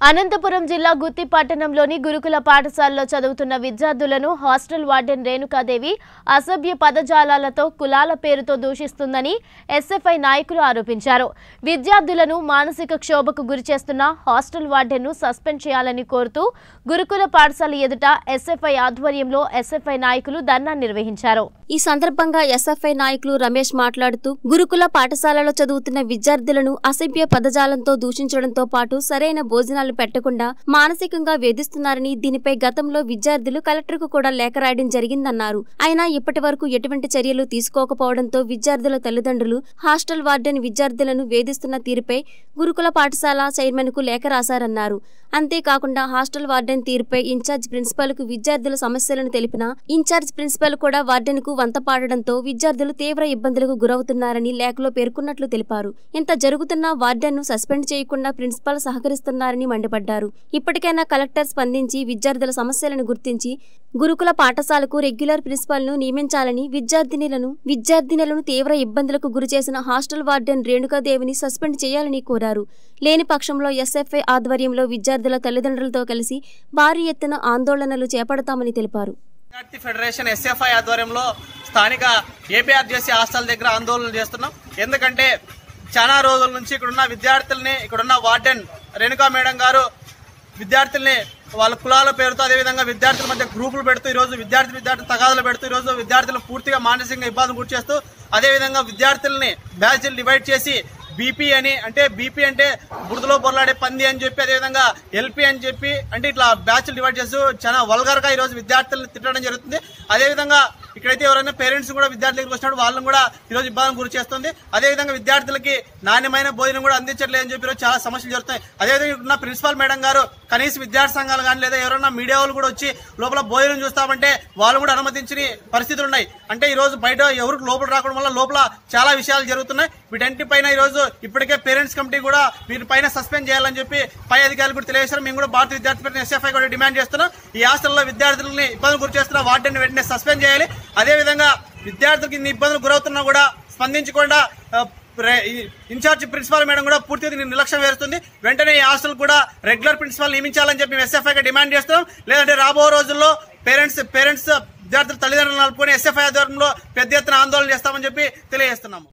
అనంతపురం జిల్లా గుత్తి పట్టణంలోని గురుకుల పాఠశాలలో చదువుతున్న విద్యార్థులను హాస్టల్ వార్డెన్ రేణుకాదేవి అసభ్య పదజాలాలతో కులాల పేరుతో దూషిస్తుందని ఎస్ఎఫ్ఐ నాయకులు ఆరోపించారు. విద్యార్థులను మానసిక క్షోభకు గురిచేస్తున్న హాస్టల్ వార్డెన్ను సస్పెండ్ చేయాలని కోరుతూ గురుకుల పాఠశాల ఎదుట ఎస్ఎఫ్ఐ ఆధ్వర్యంలో ఎస్ఎఫ్ఐ నాయకులు ధర్నా నిర్వహించారు. ఈ సందర్భంగా ఎస్ఎఫ్ఐ నాయకులు రమేష్ మాట్లాడుతూ గురుకుల పాఠశాలలో చదువుతున్న విద్యార్థులను అసభ్య పదజాలంతో దూషించడంతో పాటు సరైన భోజనాలు పెట్టకుండా మానసికంగా వేధిస్తున్నారని దీనిపై గతంలో విద్యార్థులు కలెక్టర్కు కూడా లేఖ రాయడం జరిగిందన్నారు. అయినా ఇప్పటి వరకు ఎటువంటి చర్యలు తీసుకోకపోవడంతో విద్యార్థుల తల్లిదండ్రులు హాస్టల్ వార్డెన్ విద్యార్థులను వేధిస్తున్న తీరుపై గురుకుల పాఠశాల చైర్మన్కు లేఖ రాశారన్నారు. అంతేకాకుండా హాస్టల్ వార్డెన్ తీరుపై ఇన్ఛార్జ్ ప్రిన్సిపాల్కు విద్యార్థుల సమస్యలను తెలిపిన ఇన్ఛార్జ్ ప్రిన్సిపల్ కూడా వార్డెన్కు వంత పాడడంతో విద్యార్థులు తీవ్ర ఇబ్బందులకు గురవుతున్నారని లేఖలో పేర్కొన్నట్లు తెలిపారు. ఇంత జరుగుతున్నా వార్డెన్ను సస్పెండ్ చేయకుండా ప్రిన్సిపల్ సహకరిస్తున్నారని మండిపడ్డారు ఇప్పటికైనా కలెక్టర్ స్పందించి విద్యార్థుల సమస్యలను గుర్తించి గురుకుల పాఠశాలకు రెగ్యులర్ ప్రిన్సిపల్ను నియమించాలని విద్యార్థినులను విద్యార్థినులను తీవ్ర ఇబ్బందులకు గురిచేసిన హాస్టల్ వార్డెన్ రేణుకాదేవిని సస్పెండ్ చేయాలని కోరారు. లేని పక్షంలో ఎస్ఎఫ్ఐ ఆధ్వర్యంలో విద్యార్థుల తల్లిదండ్రులతో కలిసి భారీ ఎత్తున ఆందోళనలు చేపడతామని తెలిపారు. విద్యార్థి ఫెడరేషన్ ఎస్ఎఫ్ఐ ఆధ్వర్యంలో స్థానిక ఏపీఆర్జేసీ హాస్టల్ దగ్గర ఆందోళన చేస్తున్నాం. ఎందుకంటే చాలా రోజుల నుంచి ఇక్కడున్న విద్యార్థుల్ని ఇక్కడున్న వార్డెన్ రేణుకా మేడం గారు విద్యార్థుల్ని వాళ్ళ కులాల పేరుతో అదేవిధంగా విద్యార్థుల మధ్య గ్రూపులు పెడుతూ ఈరోజు విద్యార్థి విద్యార్థులు తగాదులు పెడుతూ ఈరోజు విద్యార్థులు పూర్తిగా మానసికంగా ఇబ్బందులు గురి చేస్తూ అదేవిధంగా విద్యార్థుల్ని బ్యాచ్లు డివైడ్ చేసి బీపీ అని అంటే బీపీ అంటే బురదలో బొరలాడే పంది అని చెప్పి అదేవిధంగా ఎల్పీ అని చెప్పి అంటే ఇట్లా బ్యాచ్లు డివైడ్ చేస్తూ చాలా వల్గర్గా ఈరోజు విద్యార్థులను తిట్టడం జరుగుతుంది. అదేవిధంగా ఇక్కడైతే ఎవరైనా పేరెంట్స్ కూడా విద్యార్థుల దగ్గరికి వచ్చినప్పుడు వాళ్ళని కూడా ఈరోజు ఇబ్బంది గురి చేస్తుంది అదేవిధంగా విద్యార్థులకి నాణ్యమైన భోజనం కూడా అందించట్లేదు అని చెప్పి ఈరోజు చాలా సమస్యలు జరుగుతాయి అదేవిధంగా ఉన్న ప్రిన్సిపాల్ మేడం గారు కనీసం విద్యార్థి సంఘాలు కానీ లేదా ఎవరైనా మీడియా వాళ్ళు కూడా వచ్చి లోపల భోజనం చూస్తామంటే వాళ్ళు కూడా అనుమతించని పరిస్థితులు ఉన్నాయి. అంటే ఈ రోజు బయట ఎవరికి లోపల రావడం వల్ల లోపల చాలా విషయాలు జరుగుతున్నాయి. వీటన్నిటి పైన ఈ రోజు ఇప్పటికే పేరెంట్స్ కమిటీ కూడా వీటిపైన సస్పెండ్ చేయాలని చెప్పి పై అధికారులు కూడా తెలియజేశారు. మేము కూడా భారత విద్యార్థి పరిషత్ ఎస్ఎఫ్ఐ కూడా డిమాండ్ చేస్తున్నాం. ఈ హాస్టల్లో విద్యార్థులని ఇబ్బందులు గురి చేస్తున్న వాటిని వెంటనే సస్పెండ్ చేయాలి. అదేవిధంగా విద్యార్థులకు ఇన్ని ఇబ్బందులు గురవుతున్నా కూడా స్పందించకుండా ఇన్ఛార్జ్ ప్రిన్సిపాల్ మేడం కూడా పూర్తిగా నిర్లక్ష్యం వేస్తుంది వెంటనే ఈ హాస్టల్ కూడా రెగ్యులర్ ప్రిన్సిపాల్ నియమించాలని చెప్పి ఎస్ఎఫ్ఐగా డిమాండ్ చేస్తున్నాం. లేదంటే రాబో రోజుల్లో పేరెంట్స్ పేరెంట్స్ విద్యార్థుల తల్లిదండ్రులు నలుపుకొని ఎస్ఎఫ్ఐ ఆధ్వర్యంలో పెద్ద ఎత్తున ఆందోళన చేస్తామని చెప్పి తెలియజేస్తున్నాము.